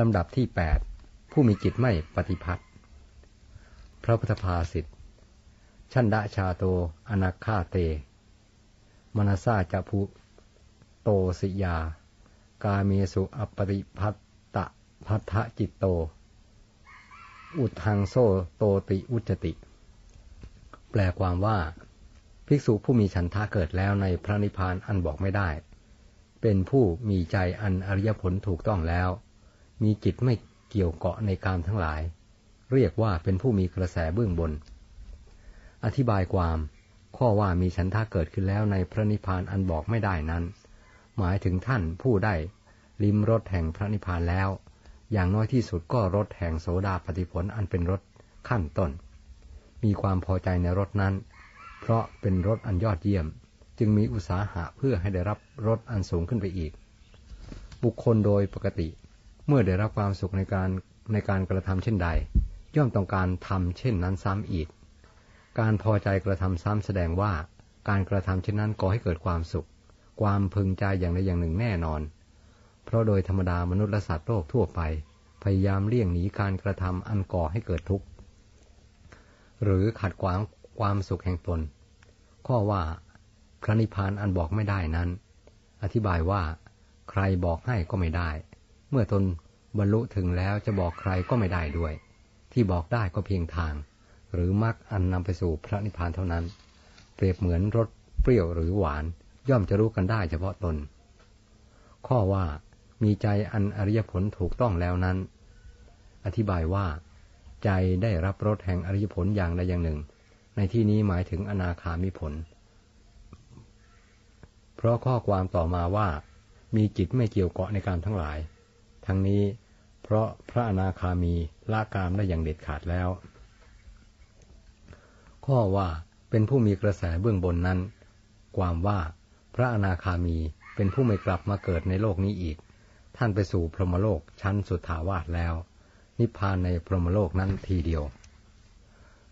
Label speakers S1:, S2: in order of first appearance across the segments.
S1: ลำดับที่แปดผู้มีจิตไม่ปฏิพัติพระพุทธภาษิตชันดะชาโต อนาคาเต มนาซาจะภูโตสิยา กาเมสุอปริพัตตะพัทธจิตโต อุทังโซโตติอุจติ แปลความว่า ภิกษุผู้มีฉันทะเกิดแล้วในพระนิพพานอันบอกไม่ได้ เป็นผู้มีใจอันอริยผลถูกต้องแล้ว มีจิตไม่เกี่ยวเกาะในการทั้งหลาย เรียกว่าเป็นผู้มีกระแสเบื้องบน อธิบายความข้อว่ามีฉันทะเกิดขึ้นแล้วในพระนิพพานอันบอกไม่ได้นั้น หมายถึงท่านผู้ได้ ลิมรถแห่งพระนิพพานแล้ว อย่างน้อยที่สุดก็รถแห่งโสดาปฏิผลอันเป็นรถขั้นต้น มีความพอใจในรถนั้น เพราะเป็นรถอันยอดเยี่ยม จึงมีอุตสาหะเพื่อให้ได้รับรถอันสูงขึ้นไปอีก บุคคลโดยปกติ เมื่อได้รับความสุขในการในการกระทำเช่นใด ย่อมต้องการทำเช่นนั้นซ้ำอีก การพอใจกระทำซ้ำแสดงว่าการกระทำเช่นนั้นก่อให้เกิดความสุข ความพึงใจอย่างใดอย่างหนึ่งแน่นอน เพราะโดยธรรมดามนุษย์และสัตว์โลกทั่วไป พยายามเลี่ยงหนีการกระทำอันก่อให้เกิดทุกข์ หรือขัดขวางความสุขแห่งตน ข้อว่าพระนิพพานอันบอกไม่ได้นั้น อธิบายว่า ใครบอกให้ก็ไม่ได้ เมื่อตนบรรลุถึงแล้วจะบอกใครก็ไม่ได้ด้วย ที่บอกได้ก็เพียงทาง หรือมรรคอันนำไปสู่พระนิพพานเท่านั้น เปรียบเหมือนรสเปรี้ยวหรือหวาน ย่อมจะรู้กันได้เฉพาะตน ข้อว่ามีใจอันอริยผลถูกต้องแล้วนั้น อธิบายว่า ใจได้รับรสแห่งอริยผลอย่างใดอย่างหนึ่ง ในที่นี้หมายถึงอนาคามิผล เพราะข้อความต่อมาว่า มีจิตไม่เกี่ยวเกาะในการทั้งหลาย ทั้งนี้เพราะพระอนาคามีละกามได้อย่างเด็ดขาดแล้ว ข้อว่าเป็นผู้มีกระแสเบื้องบนนั้น ความว่าพระอนาคามีเป็นผู้ไม่กลับมาเกิดในโลกนี้อีก ท่านไปสู่พรหมโลกชั้นสุดถาวาสแล้ว นิพพานในพรหมโลกนั้นทีเดียว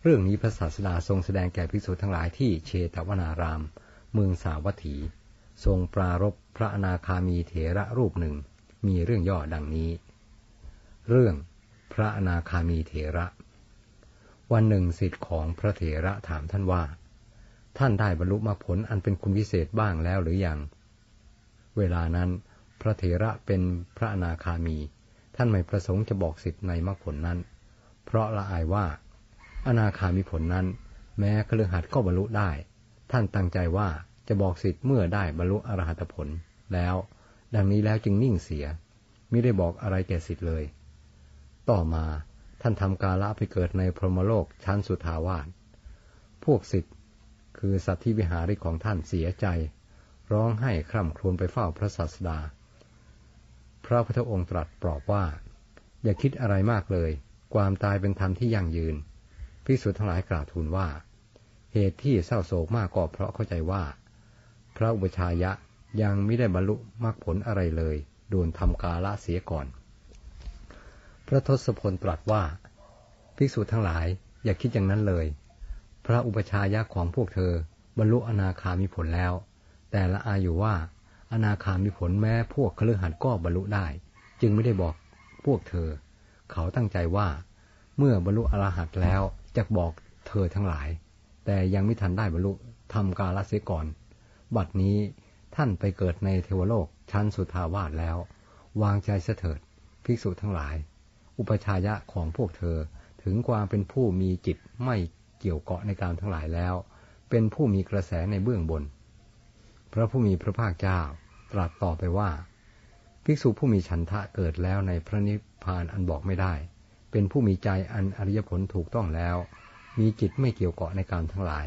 S1: เรื่องนี้พระศาสดาทรงแสดงแก่ภิกษุทั้งหลายที่เชตวนาราม เมืองสาวัตถี ทรงปรารบพระอนาคามีเถระรูปหนึ่ง มีเรื่องย่อดังนี้ เรื่องพระอนาคามีเถระ วันหนึ่งสิทธิ์ของพระเถระถามท่านว่า ท่านได้บรรลุมรรคผลอันเป็นคุณวิเศษบ้างแล้วหรือยัง เวลานั้นพระเถระเป็นพระอนาคามี ท่านไม่ประสงค์จะบอกสิทธิ์ในมรรคผลนั้น เพราะละอายว่า อนาคามีผลนั้น แม้เครือขัดก็บรรลุได้ ท่านตั้งใจว่าจะบอกสิทธิ์เมื่อได้บรรลุอรหัตผลแล้ว ดังนี้แล้วจึงนิ่งเสียไม่ได้บอกอะไรแก่สิทธิ์เลย ต่อมาท่านทำกาละไปเกิดในพรหมโลกชั้นสุทาวาสพวกสิทธิ์คือสัตว์ที่วิหาริของท่านเสียใจ ร้องไห้คร่ำครวญไปเฝ้าพระศาสดา พระพุทธองค์ตรัสปลอบว่า อย่าคิดอะไรมากเลย ความตายเป็นธรรมที่ยั่งยืนพิสุทธ์ทั้งหลายกล่าวทูลว่า เหตุที่เศร้าโศกมากก็เพราะเข้าใจว่า พระอุปชายะ ยังไม่ได้บรรลุมรรคผลอะไรเลย โดนทำกาละเสียก่อน พระทศพลตรัสว่า ภิกษุทั้งหลายอย่าคิดอย่างนั้นเลย พระอุปชายะของพวกเธอบรรลุอนาคามีผลแล้ว แต่ละอาอยู่ว่า อนาคามีผลแม้พวกคลือหัดก็บรรลุได้ จึงไม่ได้บอกพวกเธอ เขาตั้งใจว่า เมื่อบรรลุอรหัตแล้วจะบอกเธอทั้งหลาย แต่ยังไม่ทันได้บรรลุทำกาลเสียก่อน บัดนี้ ท่านไปเกิดในเทวโลกชั้นสุทาวาสแล้ว วางใจเสถิดภิกษุทั้งหลาย อุปชายะของพวกเธอถึงความเป็นผู้มีจิตไม่เกี่ยวเกาะในการทั้งหลายแล้ว เป็นผู้มีกระแสในเบื้องบน พระผู้มีพระภาคเจ้าตรัสต่อไปว่า ภิกษุผู้มีฉันทะเกิดแล้วในพระนิพพานอันบอกไม่ได้ เป็นผู้มีใจอันอริยผลถูกต้องแล้ว มีจิตไม่เกี่ยวเกาะในการทั้งหลาย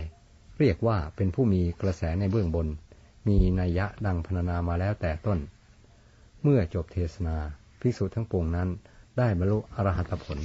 S1: เรียกว่าเป็นผู้มีกระแสในเบื้องบน มีนัยยะดังพรรณนามาแล้วแต่ต้น เมื่อจบเทศนาภิกษุทั้งปวงนั้นได้บรรลุอรหัตผล